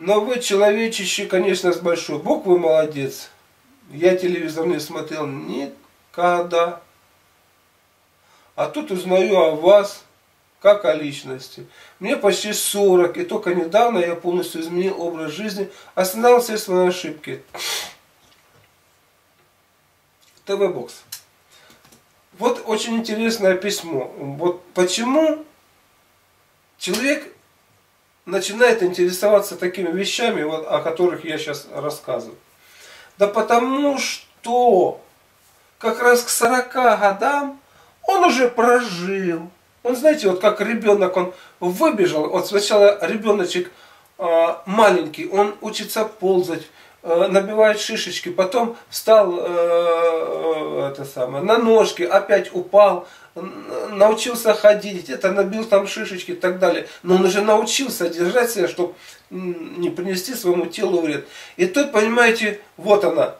Но вы человечище, конечно, с большой буквы молодец. Я телевизор не смотрел никогда. А тут узнаю о вас, как о личности. Мне почти 40, и только недавно я полностью изменил образ жизни, осознал все свои ошибки. ТВ-бокс. Вот очень интересное письмо. Вот почему человек начинает интересоваться такими вещами, вот, о которых я сейчас рассказываю. Да потому что как раз к 40 годам он уже прожил. Он, знаете, вот как ребенок, он выбежал, вот сначала ребеночек э, маленький, он учится ползать, набивает шишечки, потом встал э, э, это самое, на ножки, опять упал, научился ходить, это набил там шишечки и так далее. Но он уже научился держать себя, чтобы не принести своему телу вред. И тут, понимаете, вот она,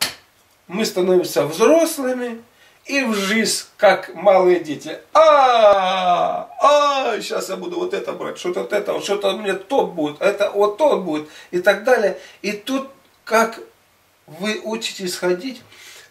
мы становимся взрослыми, и в жизнь, как малые дети. А, а, сейчас я буду вот это брать, что-то вот это, что-то мне тот будет, это вот тот будет и так далее. И тут как вы учитесь ходить,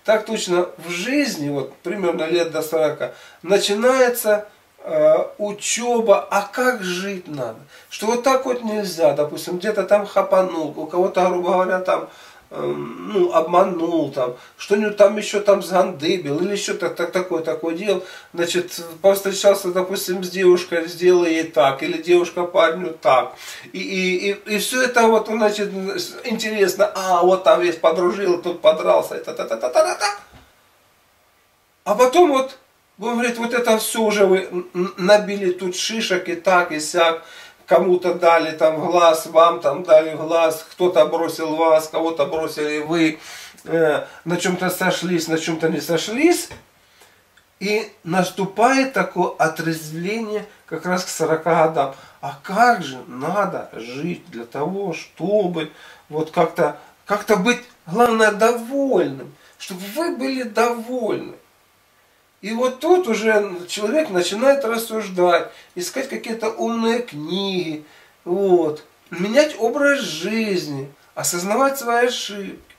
так точно в жизни, вот примерно лет до 40, начинается э, учеба, а как жить надо. Что вот так вот нельзя, допустим, где-то там хапанул, у кого-то, грубо говоря, там ну, обманул, там, что-нибудь там еще там сгандыбил, или еще так, так, такое, такое делал, значит, повстречался, допустим, с девушкой, сделал ей так, или девушка парню так. И, и, и, и все это вот, значит, интересно, а, вот там весь подружил, тут подрался, это, та, та, та, та, та, та. А потом вот, он говорит, вот это все уже вы набили тут шишек и так, и сяк кому-то дали там глаз, вам там дали глаз, кто-то бросил вас, кого-то бросили вы, э, на чем-то сошлись, на чем-то не сошлись. И наступает такое отрезвление как раз к 40 годам. А как же надо жить для того, чтобы вот как-то как быть, главное, довольным, чтобы вы были довольны. И вот тут уже человек начинает рассуждать, искать какие-то умные книги, вот, менять образ жизни, осознавать свои ошибки.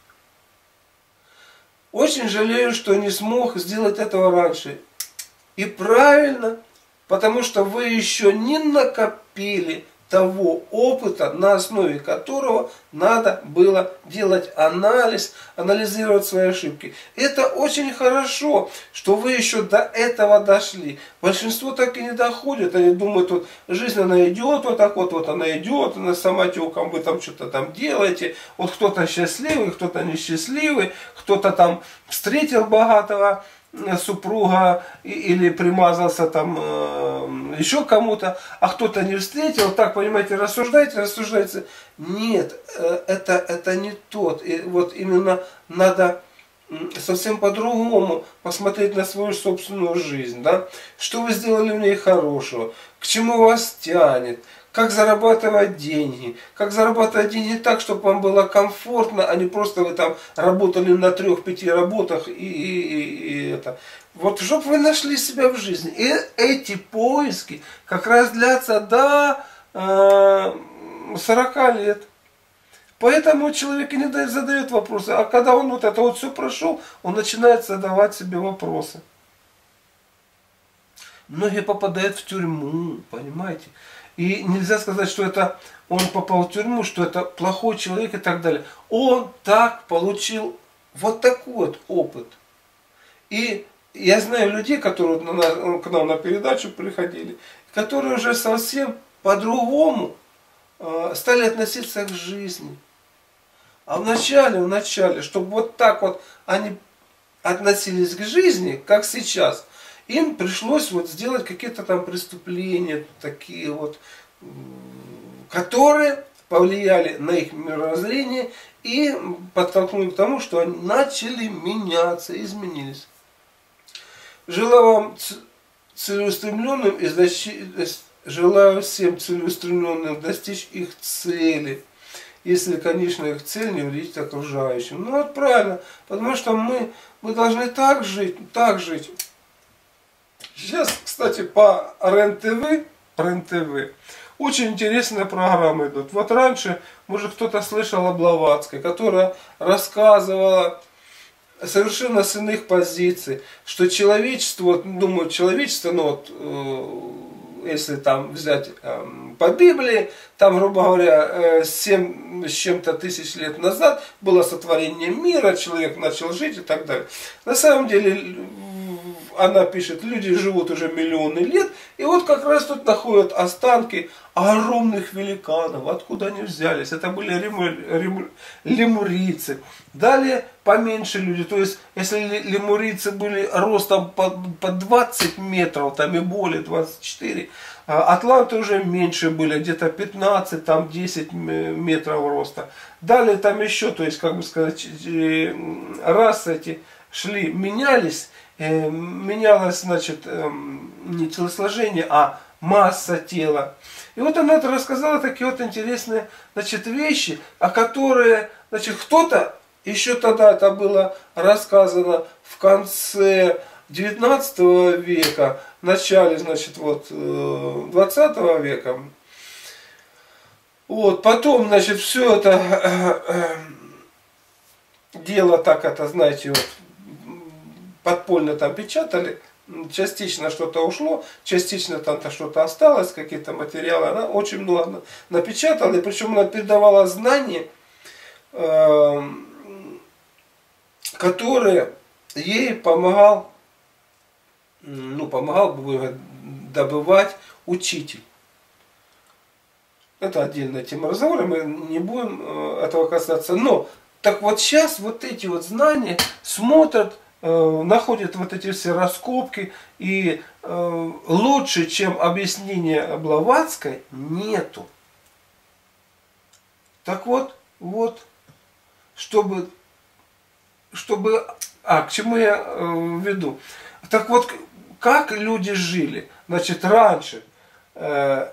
Очень жалею, что не смог сделать этого раньше. И правильно, потому что вы еще не накопили того опыта, на основе которого надо было делать анализ, анализировать свои ошибки. Это очень хорошо, что вы еще до этого дошли. Большинство так и не доходит, они думают, вот жизнь она идет вот так вот, вот она идет, она самотеком, вы там что-то там делаете, вот кто-то счастливый, кто-то несчастливый, кто-то там встретил богатого, супруга или примазался там э, еще кому-то, а кто-то не встретил, так, понимаете, рассуждаете, рассуждаете. Нет, э, это, это не тот. И вот именно надо совсем по-другому посмотреть на свою собственную жизнь, да? Что вы сделали в ней хорошего, к чему вас тянет, как зарабатывать деньги, как зарабатывать деньги так, чтобы вам было комфортно, а не просто вы там работали на трех-пяти работах и, и, и, это. Вот чтобы вы нашли себя в жизни. И эти поиски как раз длятся до э, 40 лет. Поэтому человек и не задает вопросы. А когда он вот это вот все прошел, он начинает задавать себе вопросы. Многие попадают в тюрьму, понимаете? И нельзя сказать, что это он попал в тюрьму, что это плохой человек и так далее. Он так получил вот такой вот опыт. И я знаю людей, которые к нам на передачу приходили, которые уже совсем по-другому э, стали относиться к жизни. А вначале, вначале, чтобы вот так вот они относились к жизни, как сейчас, им пришлось вот сделать какие-то там преступления, такие вот, которые повлияли на их мировоззрение и подтолкнули к тому, что они начали меняться, изменились. Желаю вам целеустремленным и достичь, желаю всем целеустремленным достичь их цели. Если, конечно, их цель не вредить окружающим. Ну вот правильно, потому что мы, мы должны так жить, так жить. Сейчас, кстати, по РЕН-ТВ, РЕН-ТВ очень интересные программы идут. Вот раньше, может кто-то слышал о Блаватской, которая рассказывала совершенно с иных позиций, что человечество, вот, думаю, человечество, ну вот, э, если там взять э, по Библии, там, грубо говоря, 7 э, с чем-то тысяч лет назад было сотворение мира, человек начал жить и так далее. На самом деле, она пишет, люди живут уже миллионы лет, и вот как раз тут находят останки огромных великанов. Откуда они взялись? Это были лемурийцы. Далее поменьше люди. То есть, если лемурийцы были ростом по, по 20 метров, там и более, 24, а атланты уже меньше были, где-то 15, там 10 метров роста. Далее там еще, то есть, как бы сказать, расы эти шли, менялись, Э, менялось, значит, эм, не телосложение, а масса тела. И вот она рассказала такие вот интересные, значит, вещи, о которые, значит, кто-то, еще тогда это было рассказано в конце 19 века, в начале, значит, вот 20 э, века. Вот, потом, значит, все это э, дело так это, знаете, вот, подпольно там печатали, частично что-то ушло, частично там-то что-то осталось, какие-то материалы. Она очень много напечатала, и причем она передавала знания, эм, которые ей помогал, ну, помогал бы добывать учитель. Это отдельная тема разговора, мы не будем э, этого касаться. Но, так вот сейчас вот эти вот знания смотрят Э, находят вот эти все раскопки, и э, лучше, чем объяснение Блаватской, нету. Так вот, вот, чтобы, чтобы, а, к чему я э, веду? Так вот, как люди жили? Значит, раньше, э,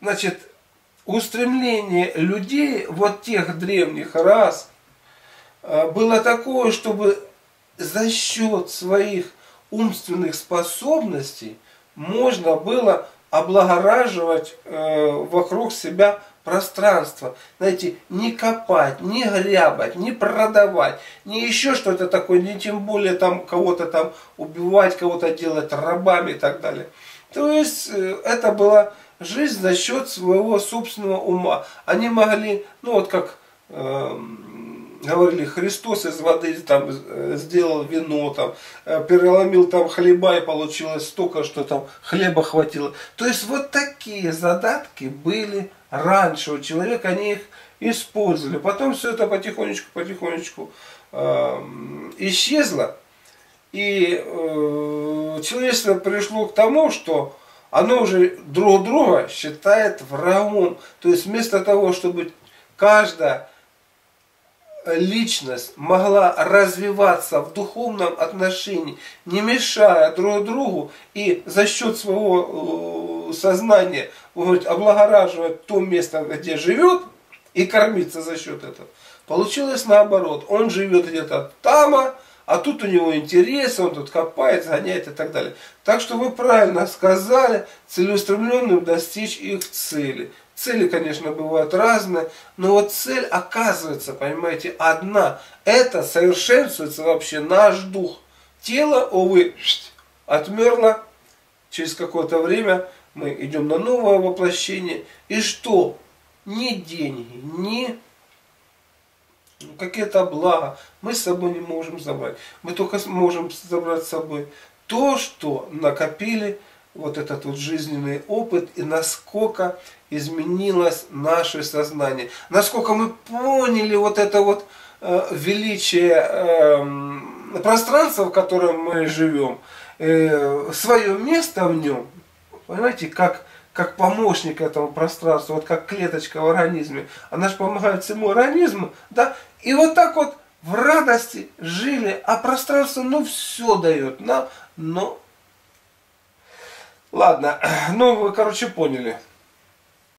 значит, устремление людей, вот тех древних рас, было такое, чтобы за счет своих умственных способностей можно было облагораживать э, вокруг себя пространство. Знаете, не копать, не грябать, не продавать, не еще что-то такое, не тем более там кого-то там убивать, кого-то делать рабами и так далее. То есть э, это была жизнь за счет своего собственного ума. Они могли, ну вот как э, говорили, Христос из воды там э, сделал вино, там, э, переломил там хлеба и получилось столько, что там хлеба хватило. То есть вот такие задатки были раньше у человека, они их использовали. Потом все это потихонечку, потихонечку э, исчезло. И э, человечество пришло к тому, что оно уже друг друга считает врагом. То есть вместо того, чтобы каждая личность могла развиваться в духовном отношении, не мешая друг другу и за счет своего э, сознания говорить, облагораживать то место, где живет, и кормиться за счет этого. Получилось наоборот. Он живет где-то там, а тут у него интерес, он тут копает, гоняет и так далее. Так что вы правильно сказали, целеустремленным достичь их цели. Цели, конечно, бывают разные, но вот цель оказывается, понимаете, одна. Это совершенствуется вообще наш дух. Тело, увы, отмерло. Через какое-то время мы идем на новое воплощение. И что? Ни деньги, ни какие-то блага мы с собой не можем забрать. Мы только можем забрать с собой то, что накопили вот этот вот жизненный опыт и насколько изменилось наше сознание, насколько мы поняли вот это вот э, величие э, пространства, в котором мы живем, э, свое место в нем, понимаете, как, как помощник этому пространству, вот как клеточка в организме, она же помогает всему организму, да, и вот так вот в радости жили, а пространство, ну, все дает нам, но Ладно, ну вы, короче, поняли.